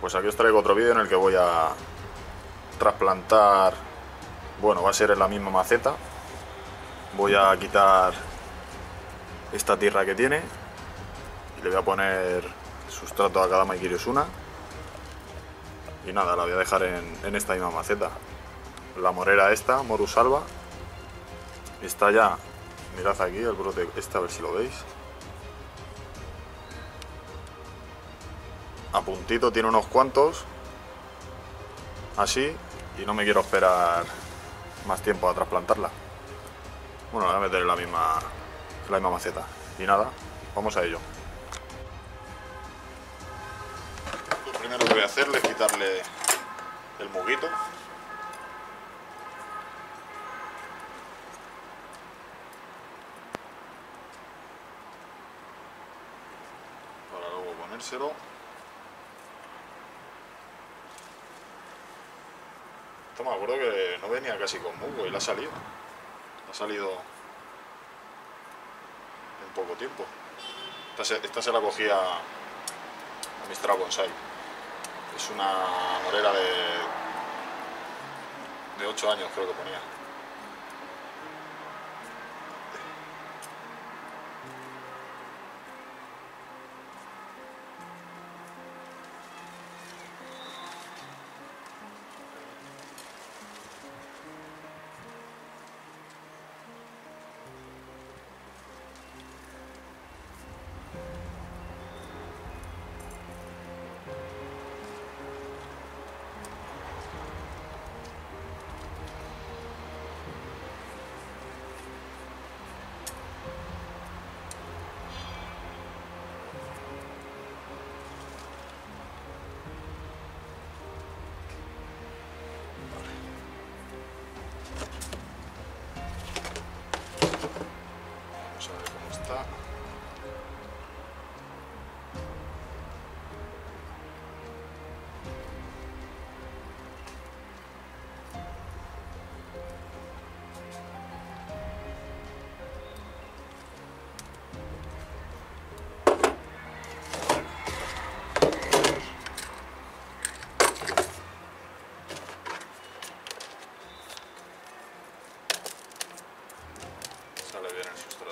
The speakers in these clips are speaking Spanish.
pues aquí os traigo otro vídeo en el que voy a trasplantar, bueno, va a ser en la misma maceta. Voy a quitar esta tierra que tiene y le voy a poner sustrato a cada Maikiriosuna. Y nada, la voy a dejar en, en esta misma maceta. La morera esta, Morusalva, está ya, mirad aquí el brote este, a ver si lo veis. A puntito tiene unos cuantos, así, y no me quiero esperar más tiempo a trasplantarla. Bueno, la voy a meter en la misma, la misma maceta. Y nada, vamos a ello. Lo primero que voy a hacerle es quitarle el muguito. Para luego ponérselo. Esto me acuerdo que no venía casi con mugo y le ha salido. Ha salido en poco tiempo. Esta se, esta se la cogía a Mistral Bonsai. Es una morera de, de 8 años, creo que ponía.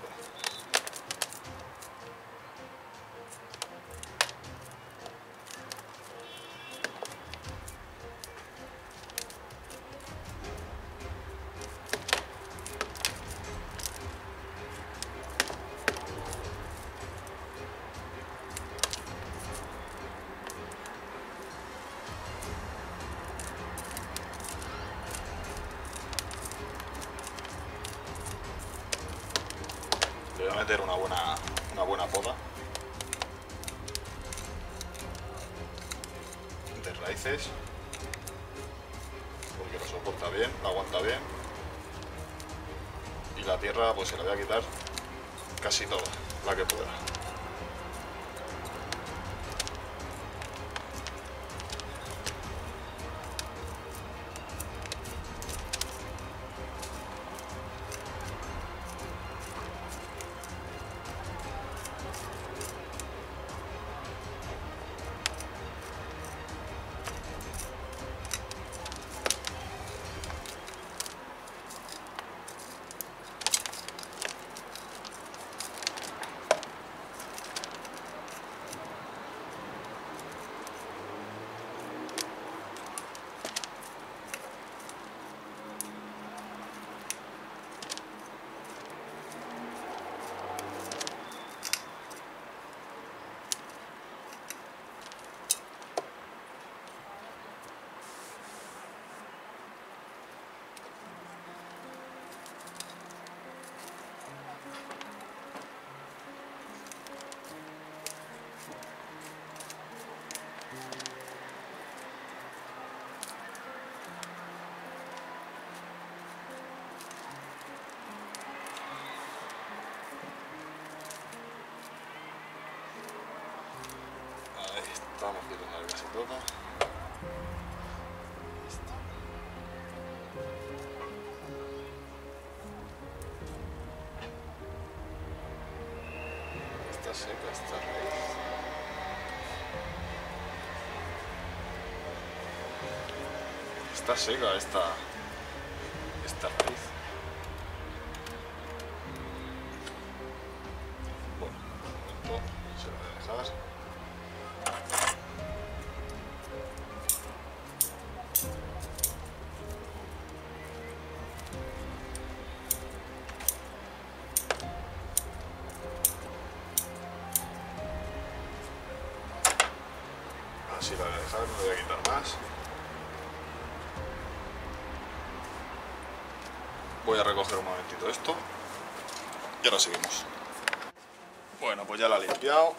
Bien el de raíces. Porque lo soporta bien, lo aguanta bien. Y la tierra pues se la voy a quitar casi toda, la que pueda. estábamos viendo en el Barcelona. Está seca esta raíz. Está seca esta... Así la voy a dejar, no voy a quitar más. Voy a recoger un momentito esto y ahora seguimos. Bueno, pues ya la he limpiado.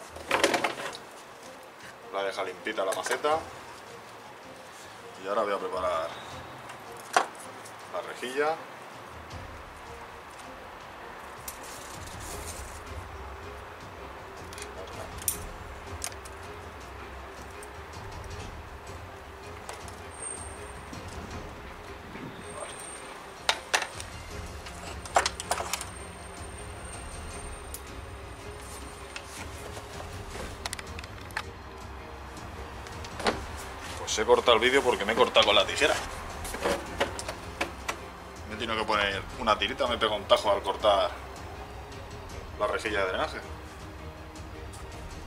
La deja limpita la maceta. Y ahora voy a preparar la rejilla. Pues he cortado el vídeo porque me he cortado con la tijera. Me he tenido que poner una tirita, me pego un tajo al cortar la rejilla de drenaje.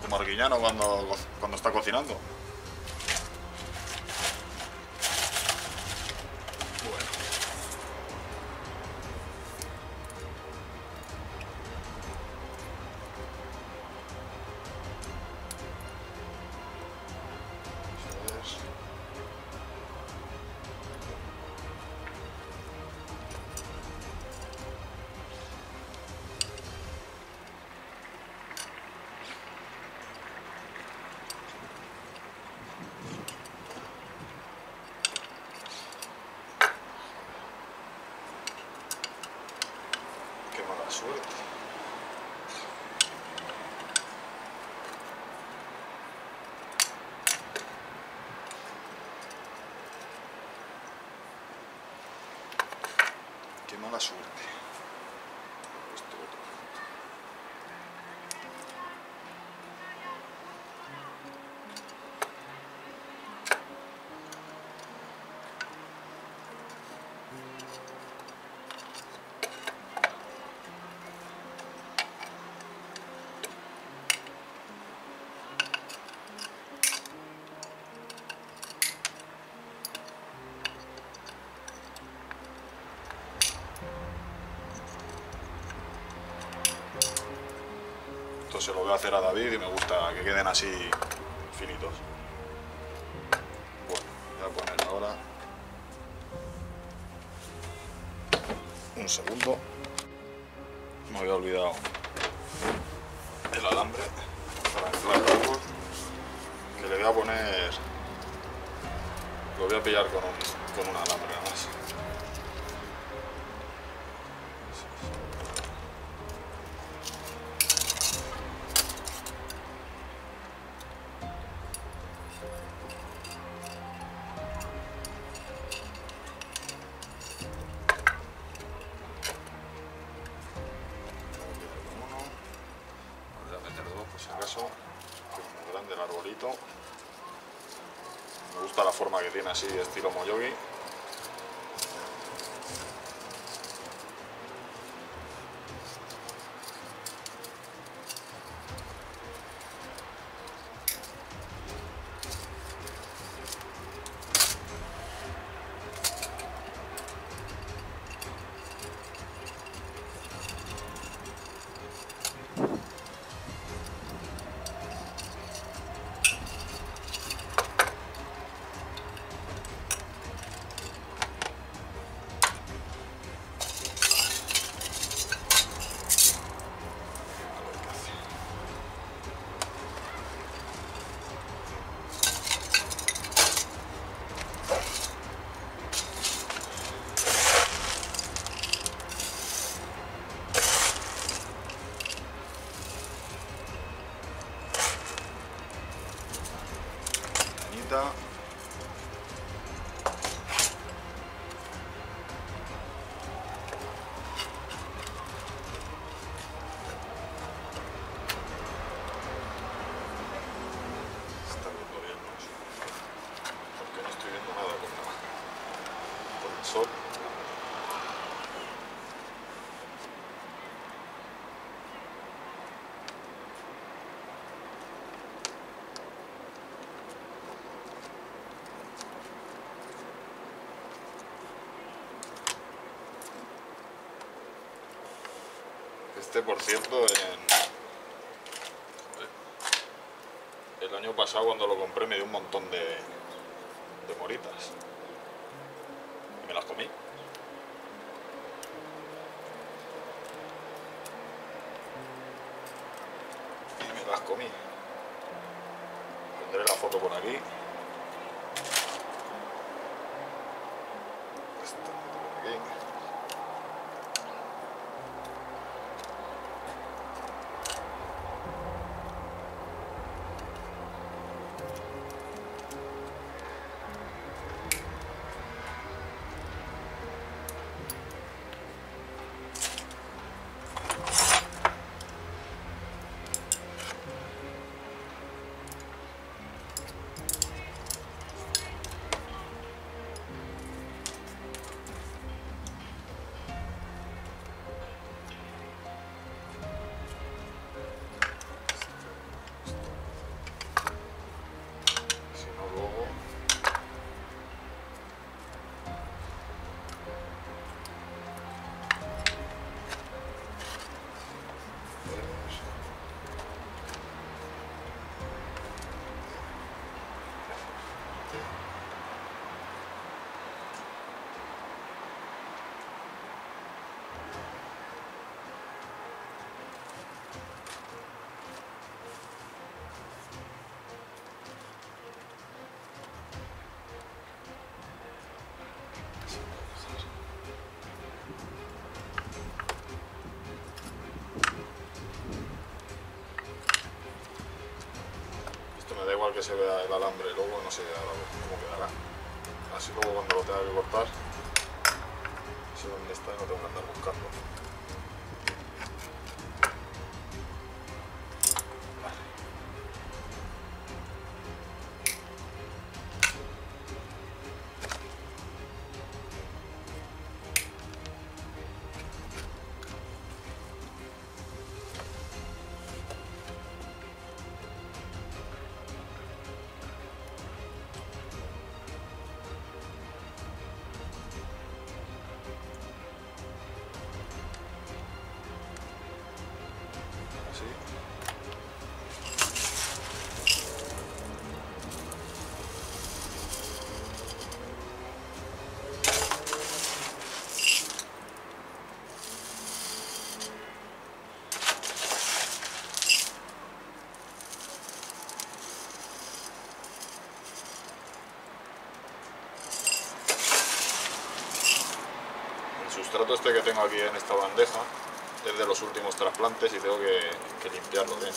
Como Arguiñano cuando, cuando está cocinando. non la sorte. Esto se lo voy a hacer a David y me gusta que queden así finitos. Bueno, voy a poner ahora un segundo. Me había olvidado el alambre para anclar árbol. Que le voy a poner. Lo voy a pillar con un, con un alambre más. Este, por cierto, en... el año pasado cuando lo compré me dio un montón de, de moritas. Se vea el alambre, luego no sé cómo quedará. Así luego cuando lo tenga que cortar, sé dónde está y no tengo que andar buscando. Sustrato este que tengo aquí en esta bandeja es de los últimos trasplantes y tengo que, que limpiarlo bien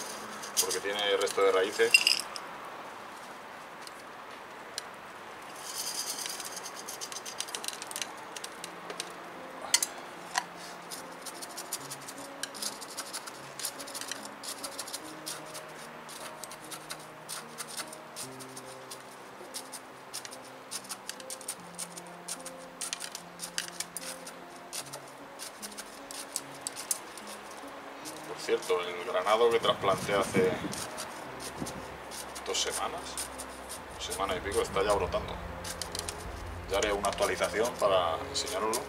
porque tiene resto de raíces cierto, el granado que trasplanté hace dos semanas, semana y pico, está ya brotando. Ya haré una actualización para enseñaroslo.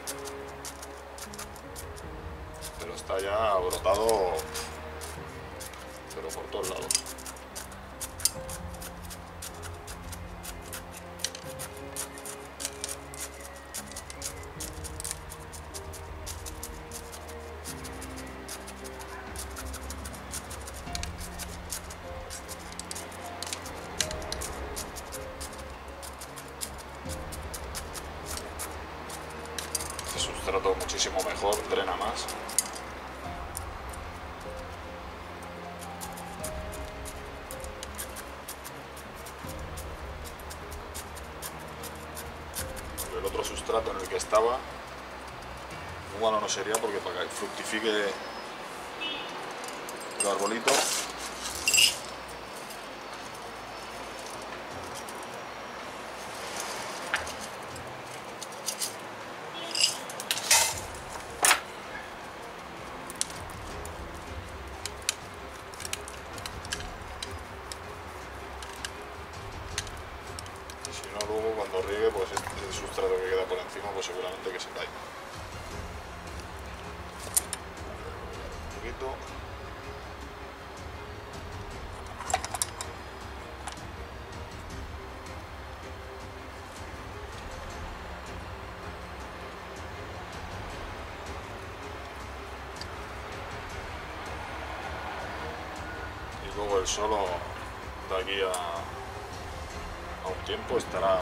Pero está ya brotado, pero por todos lados. Muchísimo mejor, drena más. Luego el solo de aquí a, a un tiempo estará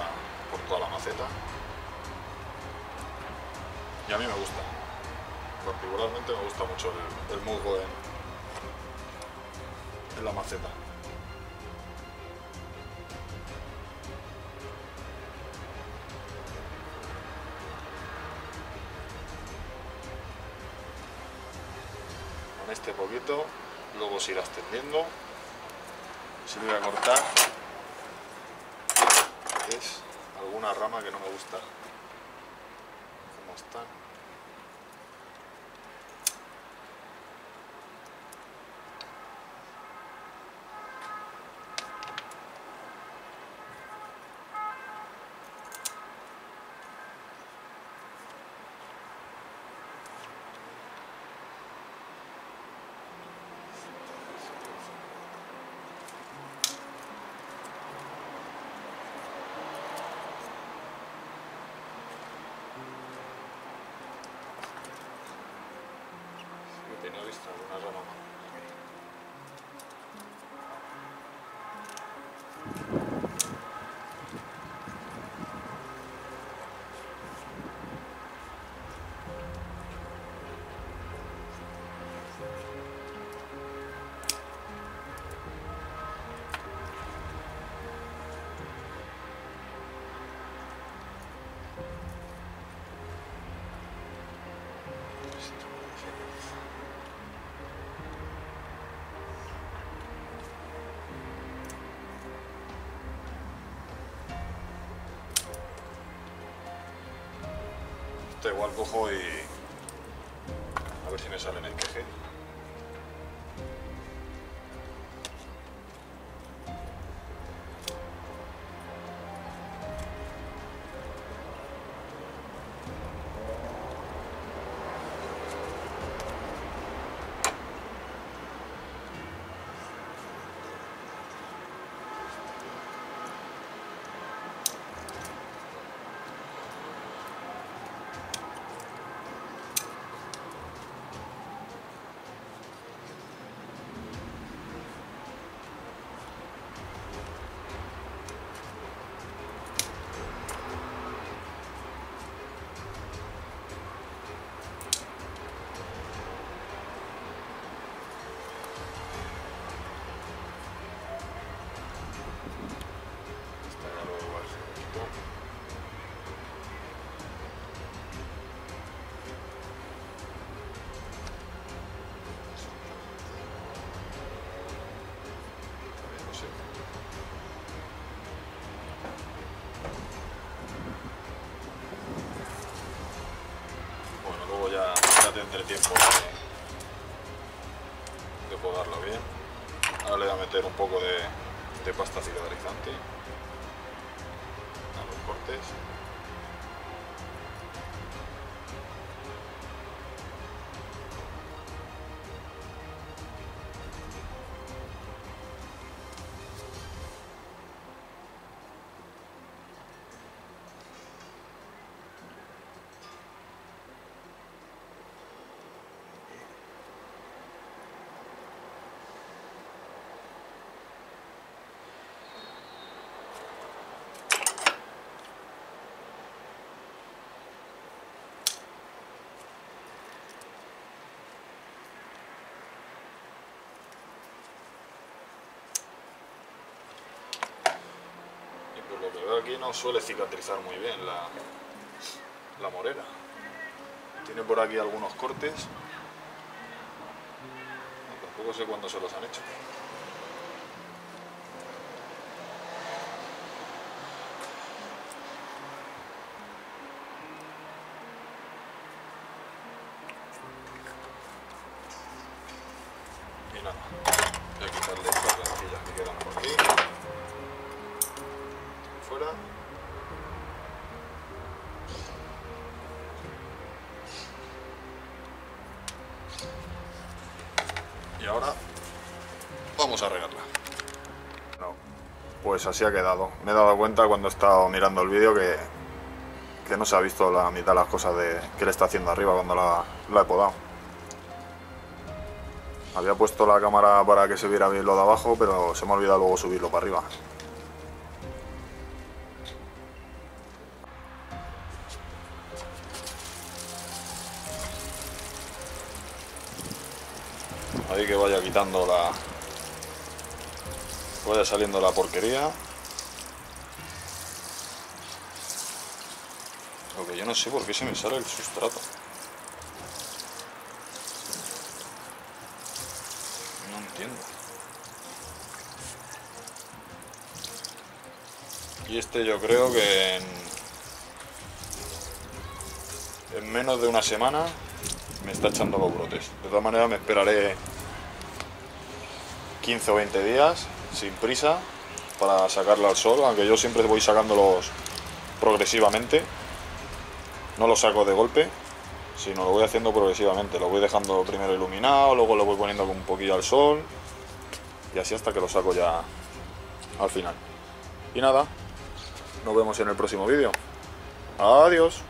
por toda la maceta. Y a mí me gusta. Particularmente me gusta mucho el, el musgo en, en la maceta. Este poquito, luego se irá extendiendo. Se lo voy a cortar. Es alguna rama que no me gusta. ¿Cómo están? na stranu na žalom. Igual cojo y a ver si me sale en el queje. Tendré tiempo de, de podarlo bien. Ahora le voy a meter un poco de, de pasta cicatrizante a los cortes. Lo que veo aquí no suele cicatrizar muy bien la, la morera. Tiene por aquí algunos cortes. Tampoco sé cuándo se los han hecho. Pues así ha quedado. Me he dado cuenta cuando he estado mirando el vídeo que, que no se ha visto la mitad de las cosas de, que le está haciendo arriba cuando la, la he podado. Había puesto la cámara para que se viera bien lo de abajo, pero se me ha olvidado luego subirlo para arriba. Ahí que vaya quitando la... Vaya saliendo la porquería. Lo que yo no sé por qué se me sale el sustrato. No entiendo. Y este yo creo que en, en menos de una semana me está echando los brotes. De todas maneras me esperaré 15 o 20 días sin prisa para sacarla al sol, aunque yo siempre voy sacándolos progresivamente. No los saco de golpe, sino lo voy haciendo progresivamente. Lo voy dejando primero iluminado, luego lo voy poniendo un poquillo al sol y así hasta que lo saco ya al final. Y nada, nos vemos en el próximo vídeo. Adiós.